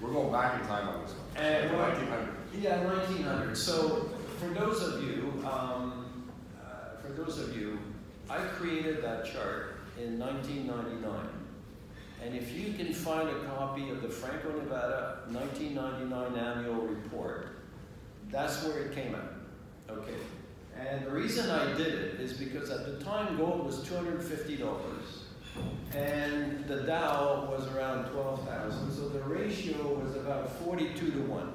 We're going back in time on this one. And Nineteen hundred. Yeah, 1900. So for those of you, um, uh, for those of you, I created that chart in 1999. And if you can find a copy of the Franco Nevada 1999 annual report, that's where it came out. Okay. And the reason I did it is because at the time gold was $250 and the Dow was around 12,000. So the ratio was about 42 to 1.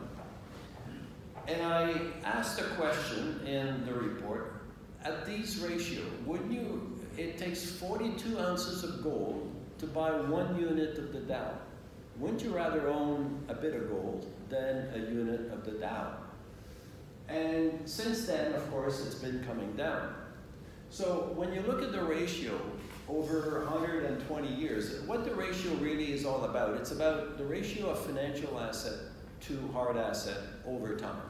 And I asked a question in the report, at these ratios, wouldn't you, it takes 42 ounces of gold to buy one unit of the Dow. Wouldn't you rather own a bit of gold than a unit of the Dow? And since then, of course, it's been coming down. So when you look at the ratio over 120 years, what the ratio really is all about, it's about the ratio of financial asset to hard asset over time.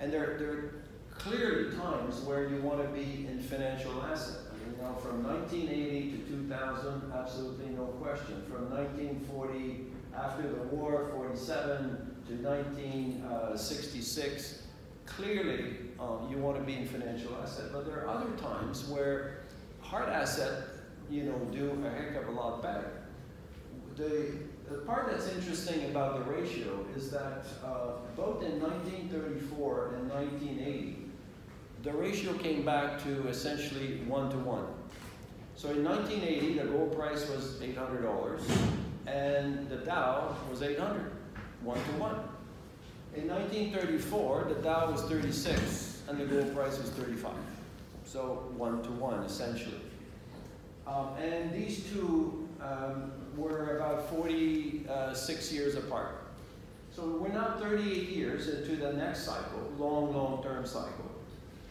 And there, there are clearly times where you want to be in financial asset. I mean, know, from 1980 to 2000, absolutely no question. From 1940, after the war, 47 to 1966, clearly um, you want to be in financial asset. But there are other times where hard asset, you know, do a heck of a lot better. The, the part that's interesting about the ratio is that uh, both in 1934 and 1980, the ratio came back to essentially one to one. So in 1980, the gold price was $800 and the Dow was 800, one to one. In 1934, the Dow was 36 and the gold price was 35. So one to one, essentially. Um, and these two um, were about 46 years apart. So we're now 38 years into the next cycle, long, long-term cycle.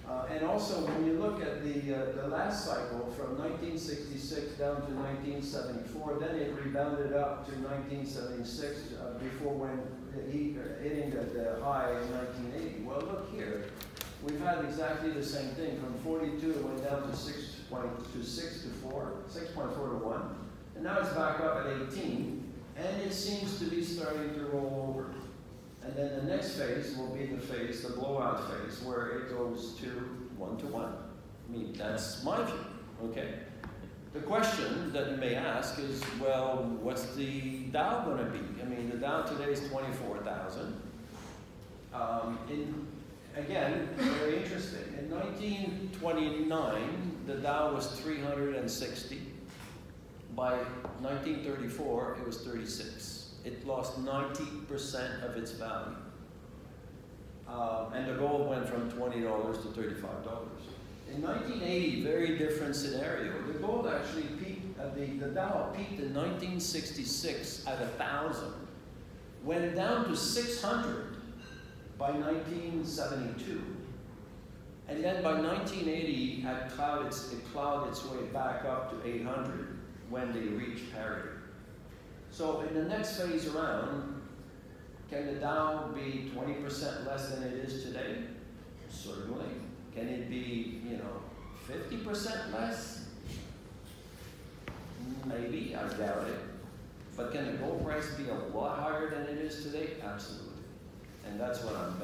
Uh, and also, when you look at the, uh, the last cycle from 1966 down to 1974, then it rebounded up to 1976 uh, before when uh, hitting the, the high in 1980. Well, look here. We've had exactly the same thing. From 42, it went down to 60 to 4, 6.4 to 1, and now it's back up at 18, and it seems to be starting to roll over. And then the next phase will be the phase, the blowout phase, where it goes to one to one. I mean, that's my view, okay? The question that you may ask is, well, what's the Dow gonna be? I mean, the Dow today is 24,000. Um, again, very interesting. In 1929, the Dow was 360. By 1934, it was 36 it lost 90% of its value. Um, and the gold went from $20 to $35. In 1980, very different scenario. The gold actually peaked, uh, the, the Dow peaked in 1966 at 1,000, went down to 600 by 1972. And then by 1980, it plowed its way back up to 800 when they reached parity. So in the next phase around, can the Dow be 20% less than it is today? Certainly. Can it be, you know, 50% less? Maybe, I doubt it. But can the gold price be a lot higher than it is today? Absolutely. And that's what I'm.